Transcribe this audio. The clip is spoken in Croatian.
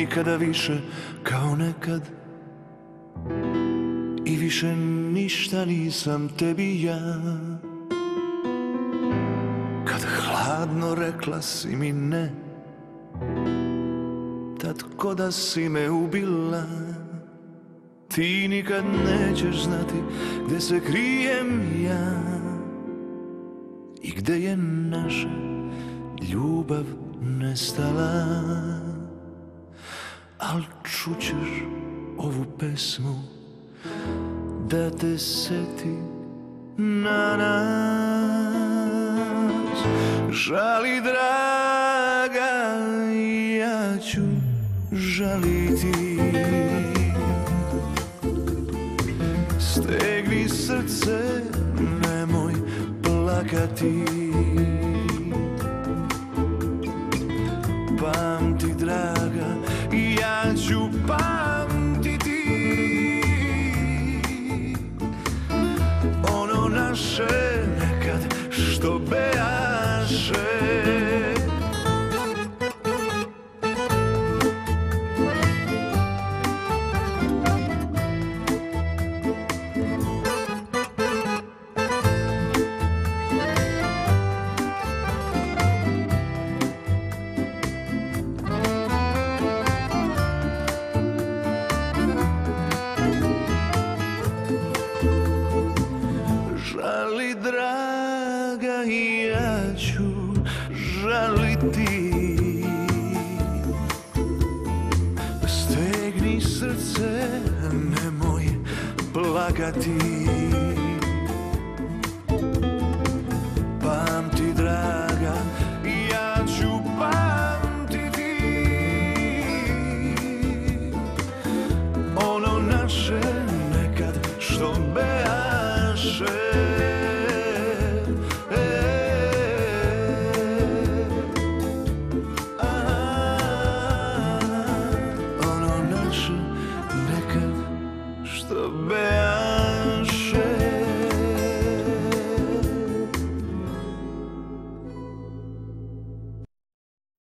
nikada više kao nekad. I više ništa nisam tebi ja. Kad hladno rekla si mi ne Tad ko da si me ubila. Ti nikad nećeš znati gdje se krijem ja. I gdje je naša ljubav nestala Al čućeš ovu pesmu Da te seti na nas? Žali draga, ja ću žaliti. Stegni srce, nemoj plakati. Pamti što bejaše i ja ću žaliti. Stegni srce, nemoj plakati Ono naše nekad što bejaše